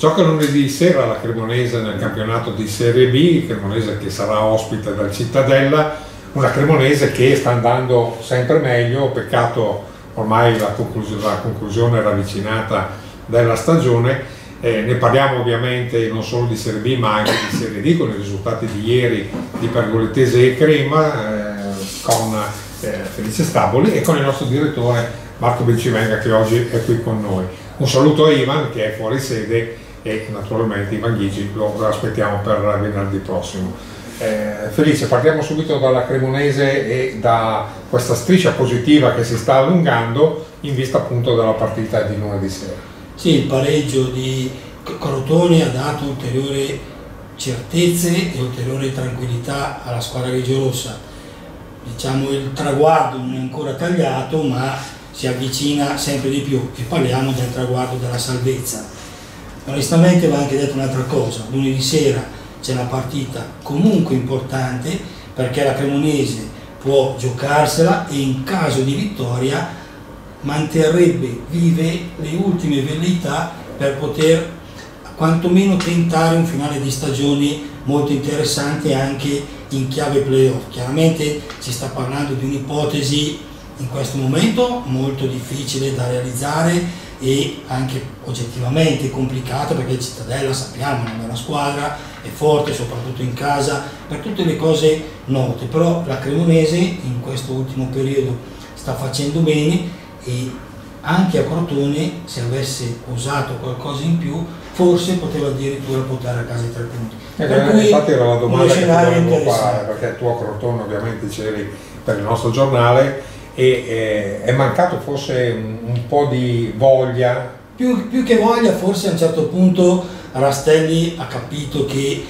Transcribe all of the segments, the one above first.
Gioca lunedì sera la Cremonese nel campionato di Serie B, Cremonese che sarà ospite dal Cittadella, una Cremonese che sta andando sempre meglio, peccato ormai la, conclus- la conclusione ravvicinata della stagione. Eh, ne parliamo ovviamente non solo di Serie B ma anche di Serie D con i risultati di ieri di Pergolettese e Crema, eh, con eh, Felice Staboli e con il nostro direttore Marco Bencivenga che oggi è qui con noi. Un saluto a Ivan che è fuori sede e naturalmente Ivan Ghigi lo aspettiamo per venerdì prossimo. Eh, Felice, partiamo subito dalla Cremonese e da questa striscia positiva che si sta allungando in vista appunto della partita di lunedì sera. Sì, il pareggio di Crotone ha dato ulteriori certezze e ulteriore tranquillità alla squadra Rossa. Diciamo il traguardo non è ancora tagliato ma si avvicina sempre di più e parliamo del traguardo della salvezza Onestamente va anche detto un'altra cosa, lunedì sera c'è una partita comunque importante perché la Cremonese può giocarsela e in caso di vittoria manterrebbe vive le ultime velleità per poter quantomeno tentare un finale di stagione molto interessante anche in chiave playoff. Chiaramente si sta parlando di un'ipotesi in questo momento molto difficile da realizzare e anche oggettivamente complicata perché il Cittadella sappiamo è una bella squadra, è forte soprattutto in casa, per tutte le cose note, però la Cremonese in questo ultimo periodo sta facendo bene e anche a Crotone se avesse usato qualcosa in più forse poteva addirittura portare a casa i tre punti. Eh, per cui infatti era la domanda che ti volevo fare perché tu a Crotone ovviamente c'eri per il nostro giornale e eh, è mancato forse un, po' di voglia. Più, più, che voglia forse a un certo punto Rastelli ha capito che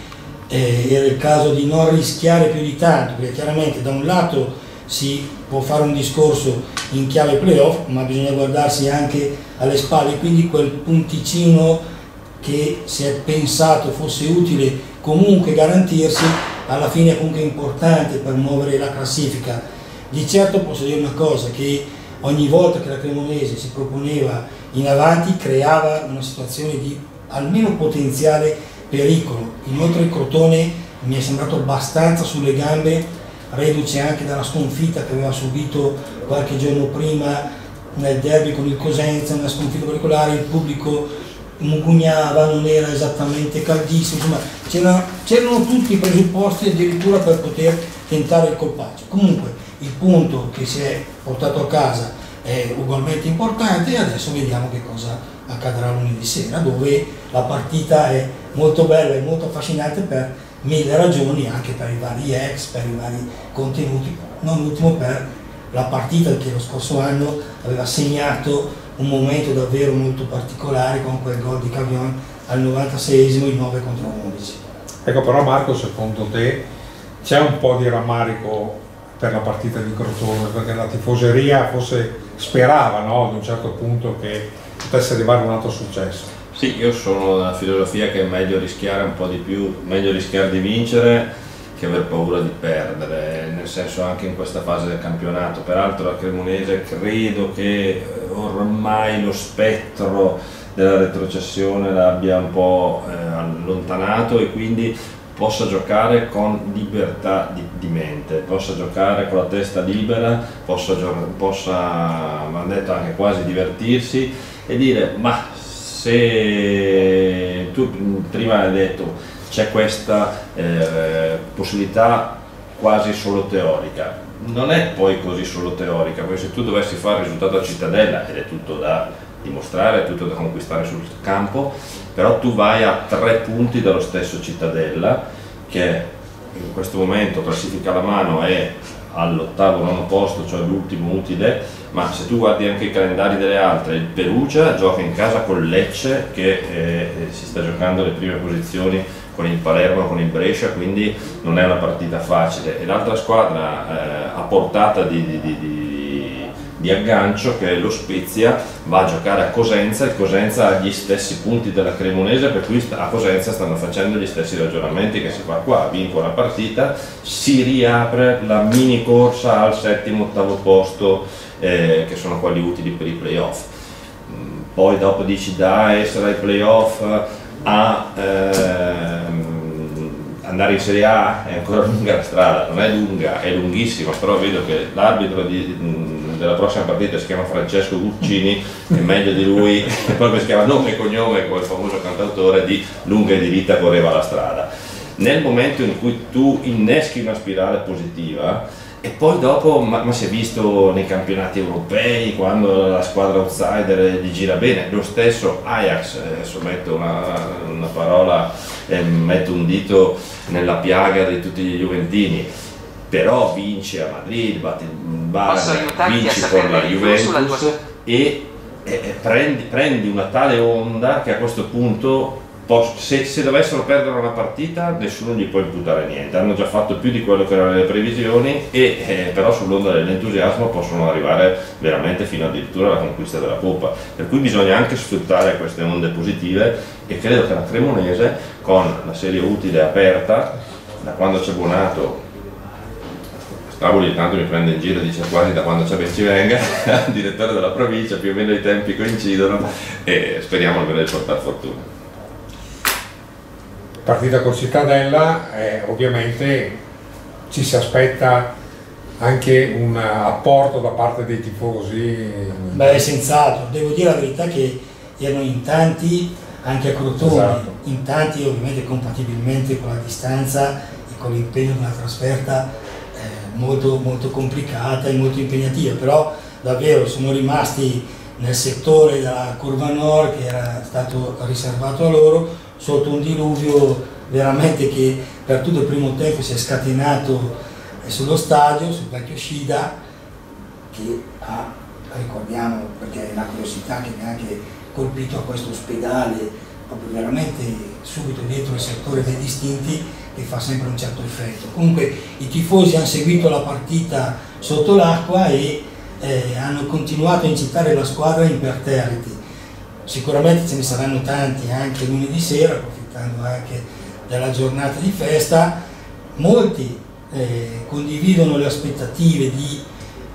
eh, era il caso di non rischiare più di tanto, perché chiaramente da un lato si può fare un discorso in chiave playoff, ma bisogna guardarsi anche alle spalle, quindi quel punticino che si è pensato fosse utile comunque garantirsi, alla fine è comunque importante per muovere la classifica di certo posso dire una cosa, che ogni volta che la Cremonese si proponeva in avanti creava una situazione di almeno potenziale pericolo. Inoltre il Crotone mi è sembrato abbastanza sulle gambe, reduce anche dalla sconfitta che aveva subito qualche giorno prima nel derby con il Cosenza, una sconfitta particolare, il pubblico mugugnava, non era esattamente caldissimo, insomma c'erano, tutti i presupposti addirittura per poter tentare il colpaccio. Comunque il punto che si è portato a casa è ugualmente importante e adesso vediamo che cosa accadrà lunedì sera dove la partita è molto bella e molto affascinante per mille ragioni anche per i vari ex, per i vari contenuti, non ultimo per la partita che lo scorso anno aveva segnato un momento davvero molto particolare con quel gol di Cavion al 96esimo il 9 contro 11. Ecco però Marco secondo te c'è un po' di rammarico per la partita di Crotone, perché la tifoseria forse sperava no, ad un certo punto che potesse arrivare un altro successo. Sì, io sono della filosofia che è meglio rischiare un po' di più, meglio rischiare di vincere che aver paura di perdere, nel senso anche in questa fase del campionato. Peraltro la Cremonese credo che ormai lo spettro della retrocessione l'abbia un po' eh, allontanato e quindi possa giocare con libertà di, di, mente, possa giocare con la testa libera, possa, possa detto, anche quasi divertirsi e dire ma se tu prima hai detto c'è questa eh, possibilità quasi solo teorica, non è poi così solo teorica, perché se tu dovessi fare il risultato a Cittadella, ed è tutto da dimostrare, tutto da conquistare sul campo, però tu vai a tre punti dallo stesso Cittadella che in questo momento classifica la mano è all'ottavo nono posto, cioè l'ultimo utile, ma se tu guardi anche i calendari delle altre, il Perugia gioca in casa con Lecce che eh, si sta giocando le prime posizioni con il Palermo, con il Brescia, quindi non è una partita facile. E l'altra squadra eh, a portata di, di, di di aggancio che lo Spezia va a giocare a Cosenza, il Cosenza ha gli stessi punti della Cremonese per cui a Cosenza stanno facendo gli stessi ragionamenti che si fa qua, vinco la partita, si riapre la mini corsa al settimo, ottavo posto eh, che sono quelli utili per i playoff. Mm, poi dopo dici da essere ai playoff a ehm, andare in Serie A è ancora lunga la strada, non è lunga, è lunghissima, però vedo che l'arbitro di, della prossima partita si chiama Francesco Guccini, è meglio di lui, e poi si chiama nome e cognome il famoso cantautore di Lunga e diritta correva la strada. Nel momento in cui tu inneschi una spirale positiva, e poi dopo, ma, ma, si è visto nei campionati europei, quando la squadra outsider gli gira bene, lo stesso Ajax, eh, adesso metto una, una parola, eh, metto un dito nella piaga di tutti gli Juventini, però vince a Madrid, batte Bayern, vince con la Juventus e, e prendi, prendi una tale onda che a questo punto se, se, dovessero perdere una partita nessuno gli può imputare niente, hanno già fatto più di quello che erano le previsioni e eh, però sull'onda dell'entusiasmo possono arrivare veramente fino addirittura alla conquista della Coppa, per cui bisogna anche sfruttare queste onde positive e credo che la Cremonese con la serie utile aperta, da quando c'è Bonato Stavoli tanto mi prende in giro, dice quasi da quando c'è ben ci venga, il direttore della provincia, più o meno i tempi coincidono e speriamo almeno di portare fortuna partita con Cittadella eh, ovviamente ci si aspetta anche un apporto da parte dei tifosi. Beh, senz'altro, devo dire la verità che erano in tanti anche a Crotone, esatto. in tanti ovviamente compatibilmente con la distanza e con l'impegno una trasferta molto, molto complicata e molto impegnativa, però davvero sono rimasti nel settore della curva nord che era stato riservato a loro sotto un diluvio veramente che per tutto il primo tempo si è scatenato sullo stadio, sul vecchio Scida, che ha, ricordiamo perché è una curiosità che mi ha anche colpito a questo ospedale proprio veramente subito dietro il settore dei distinti che fa sempre un certo effetto. Comunque i tifosi hanno seguito la partita sotto l'acqua e eh, hanno continuato a incitare la squadra imperterriti sicuramente ce ne saranno tanti anche lunedì sera, approfittando anche della giornata di festa, molti eh, condividono le aspettative di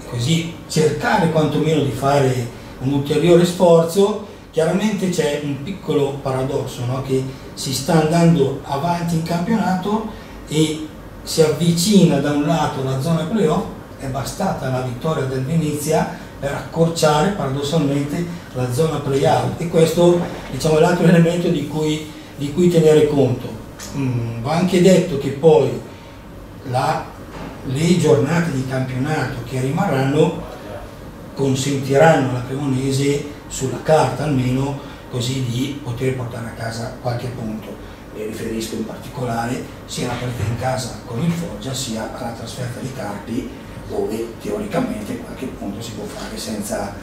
così, cercare quantomeno di fare un ulteriore sforzo, chiaramente c'è un piccolo paradosso, no? che si sta andando avanti in campionato e si avvicina da un lato la zona playoff, è bastata la vittoria del Venezia per accorciare paradossalmente la zona playout e questo diciamo, è l'altro elemento di cui, di cui, tenere conto. Mm, va anche detto che poi la, le giornate di campionato che rimarranno consentiranno alla Cremonese sulla carta almeno così di poter portare a casa qualche punto. Mi riferisco in particolare sia alla partita in casa con il Foggia sia alla trasferta di Carpi dove teoricamente qualche punto si può fare senza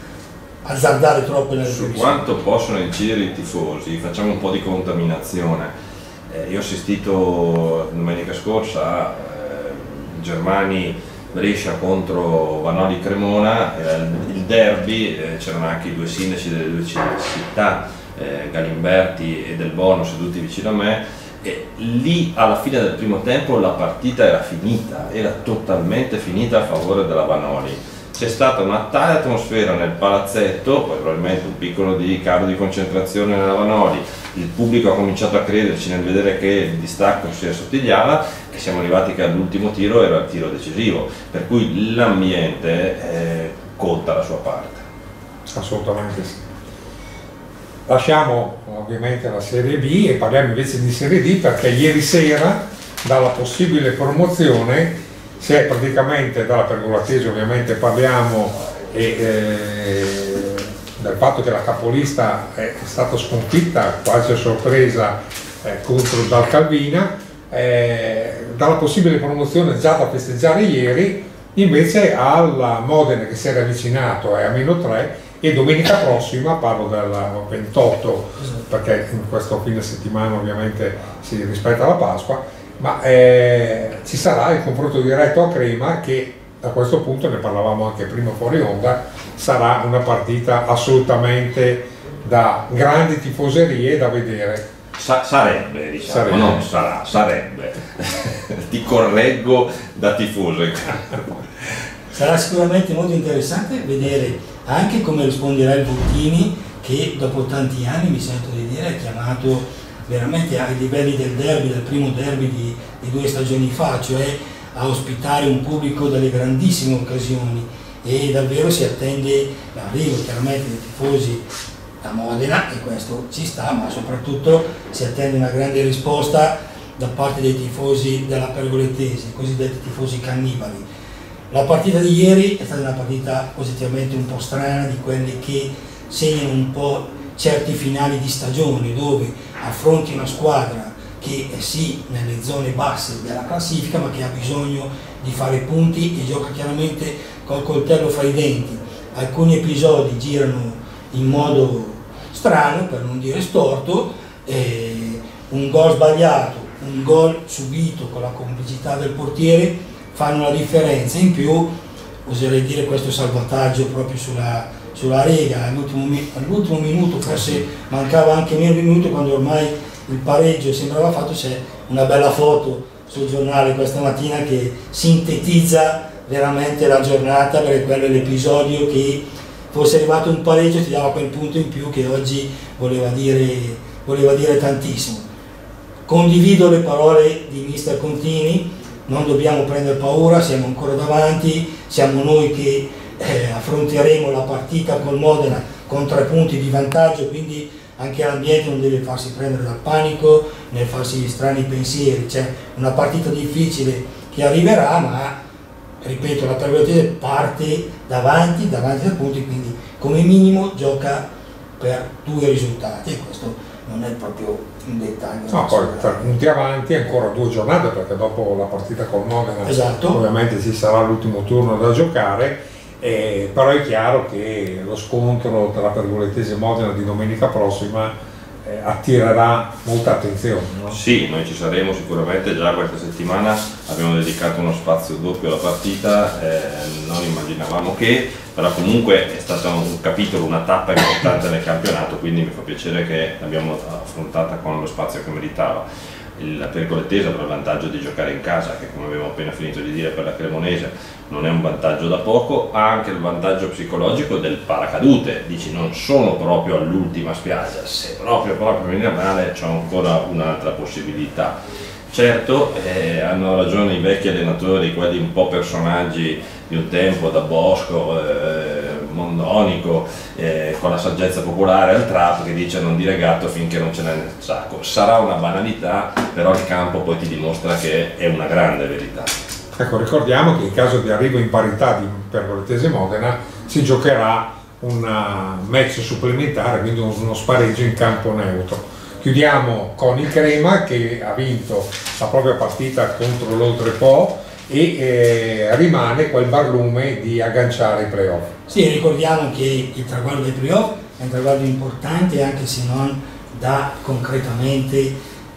azzardare troppo nelle Su quanto possono incidere i tifosi, facciamo un po' di contaminazione. Eh, io ho assistito domenica scorsa a eh, Germani Brescia contro Vanoli Cremona, eh, il derby, eh, c'erano anche i due sindaci delle due città, eh, Galimberti e Del Bono seduti vicino a me e lì alla fine del primo tempo la partita era finita, era totalmente finita a favore della Vanoli. C'è stata una tale atmosfera nel palazzetto, poi probabilmente un piccolo di calo di concentrazione nella Vanoli, il pubblico ha cominciato a crederci nel vedere che il distacco si assottigliava e siamo arrivati che all'ultimo tiro era il tiro decisivo, per cui l'ambiente eh, conta la sua parte. Assolutamente sì. Lasciamo ovviamente la Serie B e parliamo invece di Serie D perché ieri sera dalla possibile promozione si è praticamente dalla pergolatese ovviamente parliamo e, eh, del fatto che la capolista è stata sconfitta quasi a sorpresa eh, contro Dal Calvina eh, dalla possibile promozione già da festeggiare ieri invece alla Modena che si era avvicinato è a meno 3 e domenica prossima, parlo del 28 perché in questo fine settimana ovviamente si rispetta la Pasqua, ma eh, ci sarà il confronto diretto a Crema che a questo punto ne parlavamo anche prima fuori onda, sarà una partita assolutamente da grandi tifoserie da vedere. Sa sarebbe, diciamo, sarebbe. non sarà, sarebbe. Ti correggo da tifoso. sarà sicuramente molto interessante vedere anche come risponderà il Bottini che dopo tanti anni mi sento di dire ha chiamato veramente ai livelli del derby, del primo derby di, di due stagioni fa, cioè a ospitare un pubblico delle grandissime occasioni e davvero si attende l'arrivo chiaramente dei tifosi da Modena e questo ci sta, ma soprattutto si attende una grande risposta da parte dei tifosi della Pergolettese, i cosiddetti tifosi cannibali. La partita di ieri è stata una partita positivamente un po' strana, di quelle che segnano un po' certi finali di stagione, dove affronti una squadra che è sì nelle zone basse della classifica, ma che ha bisogno di fare punti e gioca chiaramente col coltello fra i denti. Alcuni episodi girano in modo strano, per non dire storto, eh, un gol sbagliato, un gol subito con la complicità del portiere fanno la differenza, in più oserei dire questo salvataggio proprio sulla, sulla Rega, all'ultimo, all'ultimo minuto, forse mancava anche meno di un minuto quando ormai il pareggio sembrava fatto, c'è una bella foto sul giornale questa mattina che sintetizza veramente la giornata perché quello è l'episodio che fosse arrivato un pareggio ti dava quel punto in più che oggi voleva dire, voleva dire tantissimo. Condivido le parole di mister Contini, non dobbiamo prendere paura, siamo ancora davanti, siamo noi che eh, affronteremo la partita col Modena con tre punti di vantaggio, quindi anche l'ambiente non deve farsi prendere dal panico né farsi strani pensieri, c'è una partita difficile che arriverà, ma ripeto, la Pergotese parte davanti, davanti da punti, quindi come minimo gioca per due risultati e questo non è proprio un dettaglio. No, poi tre punti avanti ancora due giornate perché dopo la partita col Modena esatto. ovviamente ci sarà l'ultimo turno da giocare, eh, però è chiaro che lo scontro tra Pergolettese e Modena di domenica prossima attirerà molta attenzione. No? Sì, noi ci saremo sicuramente già questa settimana, abbiamo dedicato uno spazio doppio alla partita, eh, non immaginavamo che, però comunque è stato un capitolo, una tappa importante nel campionato, quindi mi fa piacere che l'abbiamo affrontata con lo spazio che meritava. La Pericolettese avrà il vantaggio di giocare in casa, che come abbiamo appena finito di dire per la Cremonese non è un vantaggio da poco, ha anche il vantaggio psicologico del paracadute, dici non sono proprio all'ultima spiaggia, se proprio proprio viene male c'è ancora un'altra possibilità. Certo, eh, hanno ragione i vecchi allenatori, quelli un po' personaggi di un tempo, da Bosco, eh, Mondonico, eh, con la saggezza popolare al trap che dice non dire gatto finché non ce n'è nel sacco. Sarà una banalità, però il campo poi ti dimostra che è una grande verità. Ecco, ricordiamo che in caso di arrivo in parità di Pergolettese Modena si giocherà un uh, match supplementare, quindi uno spareggio in campo neutro. Chiudiamo con il Crema che ha vinto la propria partita contro l'Oltrepo e eh, rimane quel barlume di agganciare i playoff. Sì, ricordiamo che il traguardo dei playoff è un traguardo importante anche se non dà concretamente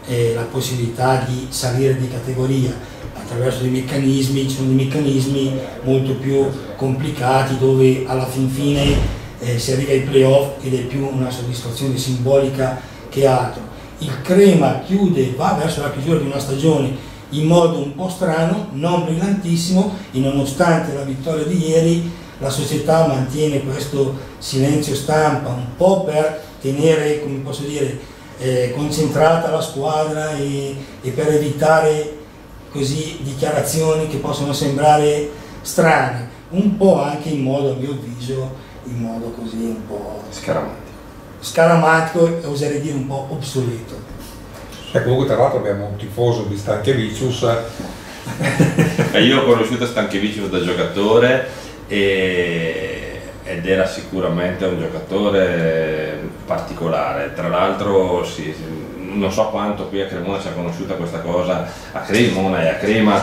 eh, la possibilità di salire di categoria attraverso dei meccanismi, ci sono dei meccanismi molto più complicati dove alla fin fine eh, si arriva ai playoff ed è più una soddisfazione simbolica che altro. Il Crema chiude, va verso la chiusura di una stagione in modo un po' strano, non brillantissimo e nonostante la vittoria di ieri la società mantiene questo silenzio stampa un po' per tenere, come posso dire, eh, concentrata la squadra e, e per evitare così dichiarazioni che possono sembrare strane, un po' anche in modo, a mio avviso, in modo così un po' scaramatico, scaramatico e oserei dire un po' obsoleto. E comunque tra l'altro abbiamo un tifoso di Stanchevicius. Io ho conosciuto Stanchevicius da giocatore e, ed era sicuramente un giocatore particolare, tra l'altro si, non so quanto qui a Cremona si è conosciuta questa cosa, a Cremona e a Crema,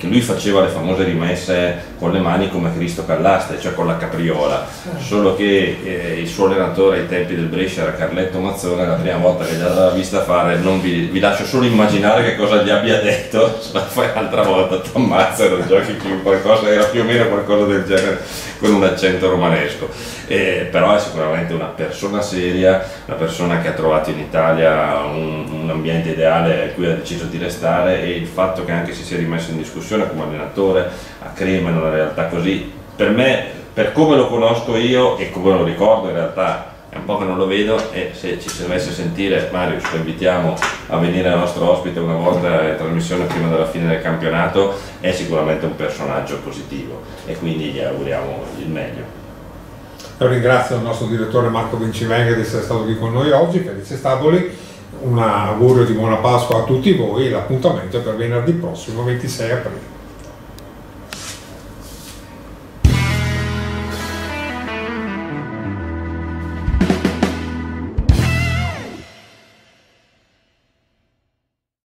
che lui faceva le famose rimesse con le mani come Cristo Callaste, cioè con la capriola, solo che eh, il suo allenatore ai tempi del Brescia era Carletto Mazzone, la prima volta che l'aveva vista fare, vi, vi, lascio solo immaginare che cosa gli abbia detto, se la fai un'altra volta ti ammazza non giochi più, qualcosa, era più o meno qualcosa del genere con un accento romanesco, eh, però è sicuramente una persona seria, una persona che ha trovato in Italia un, un ambiente ideale a cui ha deciso di restare e il fatto che anche si sia rimesso in discussione funziona come allenatore a Crema in una realtà così, per me, per come lo conosco io e come lo ricordo in realtà è un po' che non lo vedo e se ci dovesse sentire Marius lo invitiamo a venire al nostro ospite una volta in trasmissione prima della fine del campionato è sicuramente un personaggio positivo e quindi gli auguriamo il meglio. Io ringrazio il nostro direttore Marco Vincivenga di essere stato qui con noi oggi Felice Staboli un augurio di buona Pasqua a tutti voi e l'appuntamento è per venerdì prossimo 26 aprile